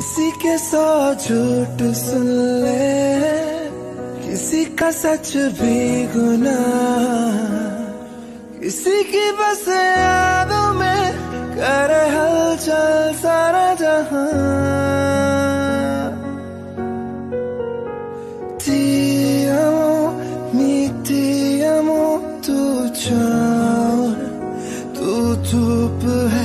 किसी के सौ झूठ सुन ले, किसी का सच भी गुना। किसी की बस यादों में कर हलचल सारा जहाँ। ti amo mi तू धूप है।